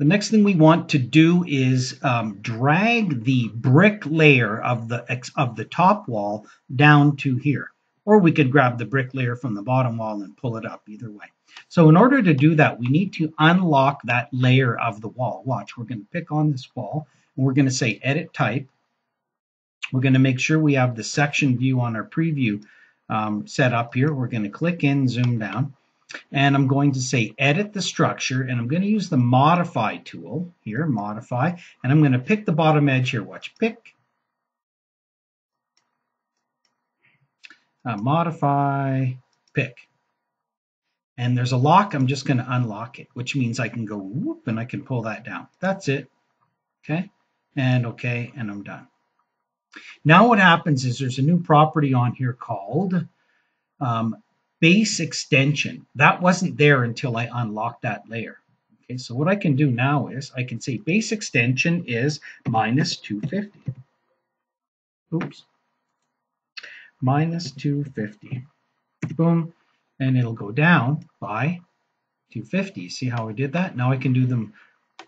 The next thing we want to do is um, drag the brick layer of the of the top wall down to here. Or we could grab the brick layer from the bottom wall and pull it up either way. So in order to do that, we need to unlock that layer of the wall. Watch, we're going to pick on this wall and we're going to say edit type. We're going to make sure we have the section view on our preview um, set up here. We're going to click in, zoom down and I'm going to say edit the structure and I'm going to use the modify tool here modify and I'm going to pick the bottom edge here. Watch pick. Uh, modify pick. And there's a lock I'm just going to unlock it which means I can go whoop and I can pull that down. That's it okay? And okay and I'm done. Now what happens is there's a new property on here called um, base extension. That wasn't there until I unlocked that layer. Okay, so what I can do now is I can say base extension is minus 250. Oops. Minus 250. Boom. And it'll go down by 250. See how I did that? Now I can do them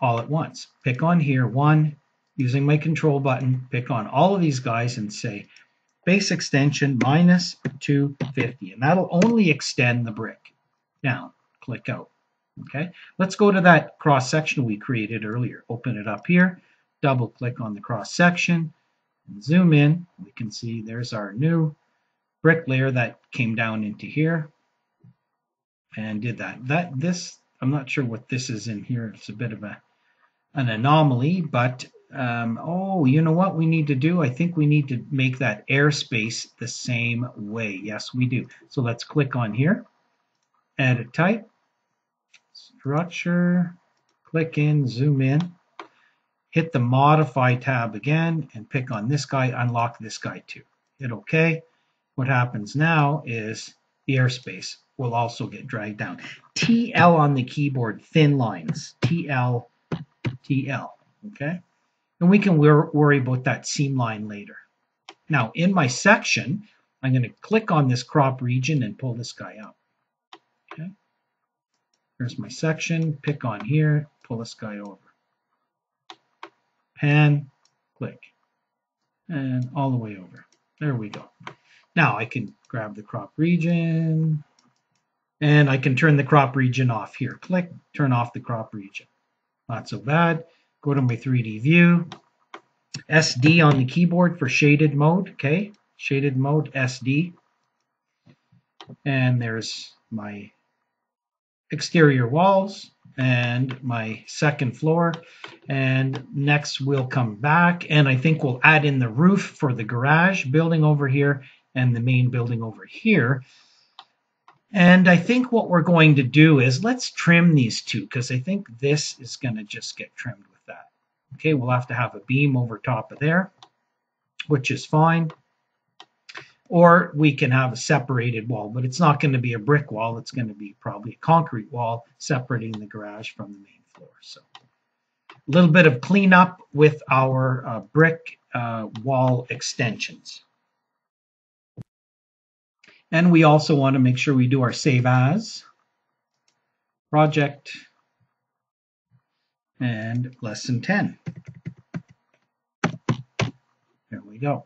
all at once. Pick on here, one, using my control button, pick on all of these guys and say base extension minus 250. And that'll only extend the brick. Down, click out. Okay, let's go to that cross section we created earlier. Open it up here, double click on the cross section, zoom in. We can see there's our new brick layer that came down into here and did that. That this I'm not sure what this is in here. It's a bit of a an anomaly, but um, oh, you know what we need to do? I think we need to make that airspace the same way. Yes, we do. So let's click on here, edit type, structure, click in, zoom in, hit the modify tab again, and pick on this guy, unlock this guy too. Hit OK. What happens now is the airspace will also get dragged down. TL on the keyboard, thin lines, TL, TL, okay? And we can wor worry about that seam line later. Now, in my section, I'm going to click on this crop region and pull this guy up. Okay. Here's my section. Pick on here, pull this guy over. Pan, click, and all the way over. There we go. Now I can grab the crop region, and I can turn the crop region off here. Click, turn off the crop region. Not so bad. Go to my 3D view. SD on the keyboard for shaded mode. Okay, shaded mode SD. And there's my exterior walls and my second floor. And next we'll come back and I think we'll add in the roof for the garage building over here and the main building over here. And I think what we're going to do is let's trim these two because I think this is going to just get trimmed Okay, we'll have to have a beam over top of there, which is fine. Or we can have a separated wall, but it's not going to be a brick wall. It's going to be probably a concrete wall separating the garage from the main floor. So a little bit of cleanup with our uh, brick uh, wall extensions. And we also want to make sure we do our save as project and lesson 10. There we go.